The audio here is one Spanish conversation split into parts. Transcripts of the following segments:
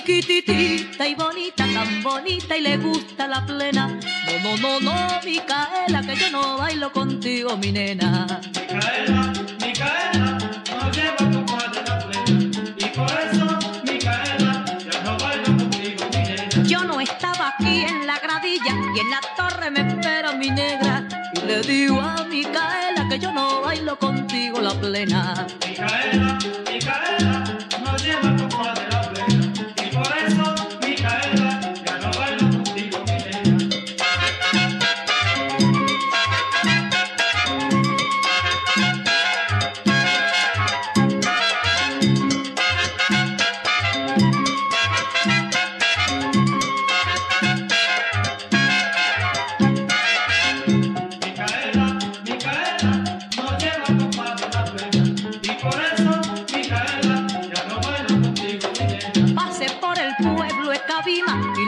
chiquititita y bonita, tan bonita y le gusta la plena. No, no, no, no, Micaela, que yo no bailo contigo, mi nena. Micaela, Micaela, no lleva como de la plena. Y por eso, Micaela, ya no bailo contigo, mi nena. Yo no estaba aquí en la gradilla y en la torre me espera mi negra. Y le digo a Micaela que yo no bailo contigo la plena. Micaela, Micaela,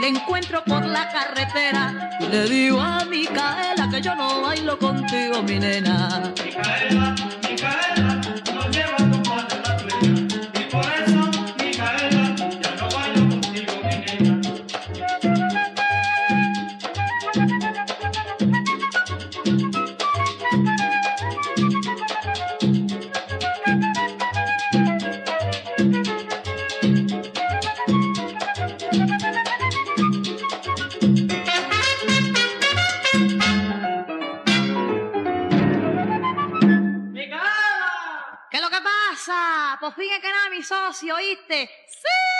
le encuentro por la carretera. Le digo a Micaela que yo no bailo contigo, mi nena. Micaela, Micaela, ¿Qué es lo que pasa? Por fin es que era mi socio, ¿oíste? ¡Sí!